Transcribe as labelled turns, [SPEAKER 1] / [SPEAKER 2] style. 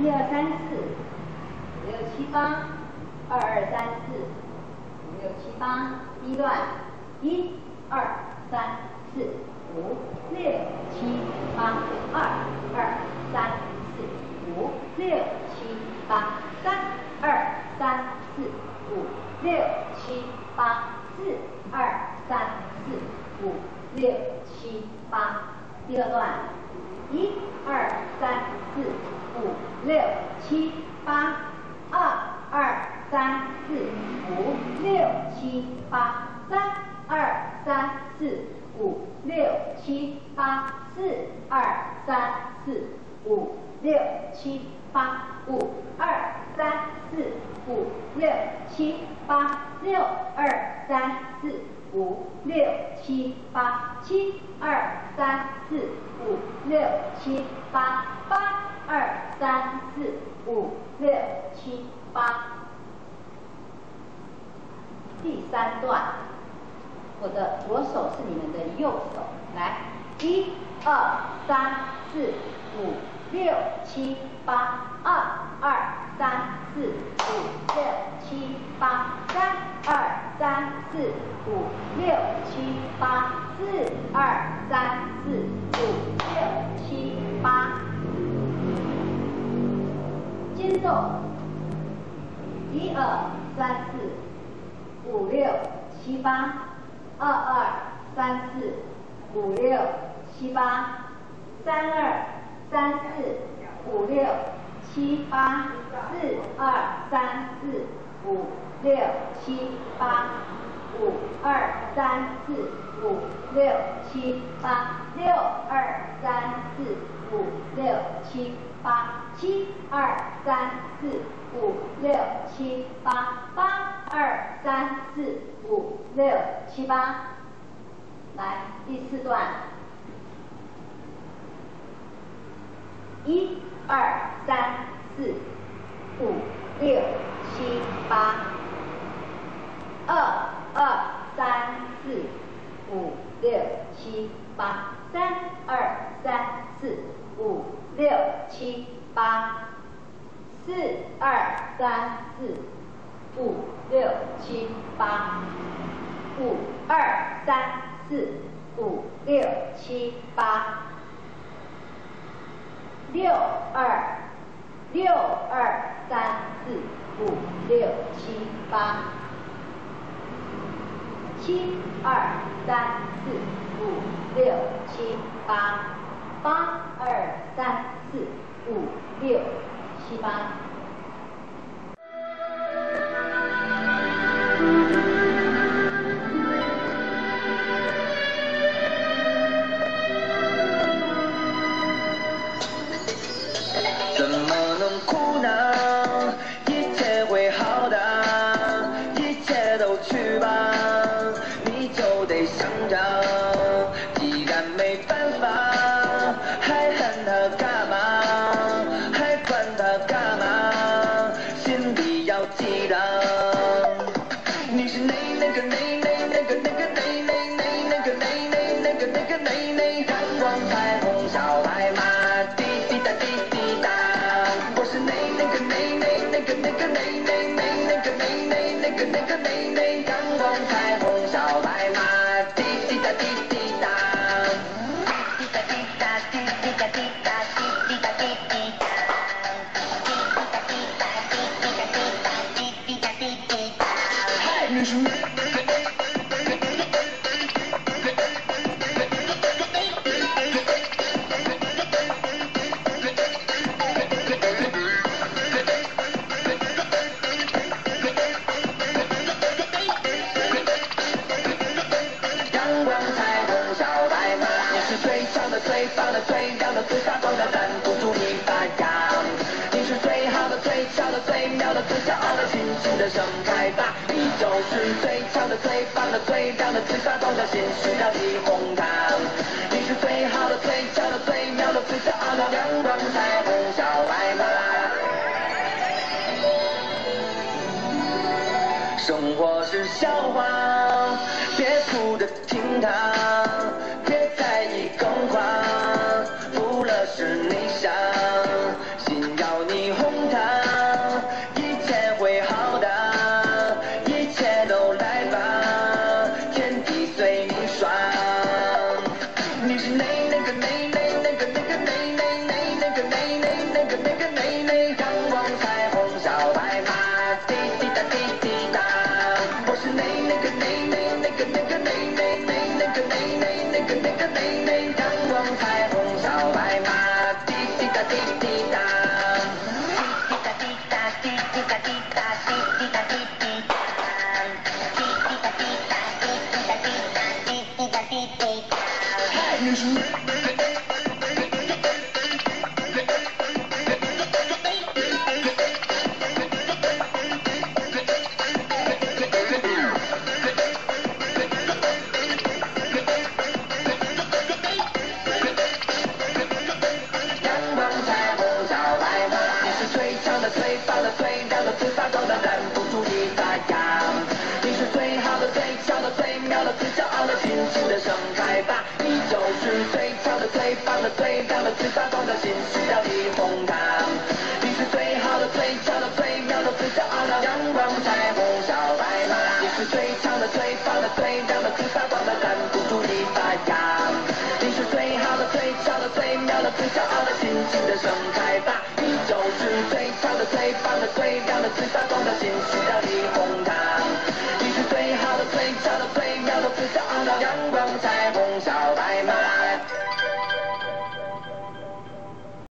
[SPEAKER 1] 一二三四，五六七八，二二三四，五六七八，第一段，一二三四。五六七八，二二三四。五六七八，三二三四。五六七八，四二三四。五六七八，第二段，一二三四。五六七八，二二三四五六七八，三二三四五六七八，四二三四五六七八，五二三四五六七八，六二三四五六七八，七二三四五六七八，八。二三四五六七八。第三段，我的左手是你们的右手，来，一、二、三、四、五、六、七、八，二、二、三、四、五、六、七、八，三、二、三、四、五、六、七、八，四、二、三、四、五、六、奏，一二三四。五六七八，二二三四五六七八，三二三四五六七八，四二三四五六七八，五二三四五六七八，六二三四五六七八，七二三四五六七八，八二三四五六七八。来，第四段，一二三四五六七八，二五六七八，三二三四五六七八，四二三四五六七八，五二三四五六七八，六二六二三四五六七八，七二三四五六七八，八二三四五六七八。
[SPEAKER 2] 怎么能哭呢？一切会好的，一切都去吧，盛开吧！你就是最强的、最棒的、最亮的、最发光的，先需要你哄它。你是最好的、最俏的、最妙的、最骄傲的阳光彩虹小白马。生活是笑话，别哭着听它，阳光彩虹小白马，滴滴答滴滴答。我是那那个妹妹，那个那个妹妹，那那个妹妹，那个那个妹妹，阳光彩虹小白马，滴滴答滴滴答。滴滴答滴滴答，滴滴答滴滴答，滴滴答滴滴答。滴滴答滴滴答，滴滴答滴答，滴滴答滴滴答。的、最、发光的，心需要你烘它。你是最好的、最强的、最妙的、最骄傲的阳光彩虹小白马，你是最强的、最棒的、最亮的、最发光的，拦不住你发芽。你是最好的、最强的、最妙的、最骄傲的，尽情的盛开吧！你就是最强的、最棒的、最亮的、最发光的，心需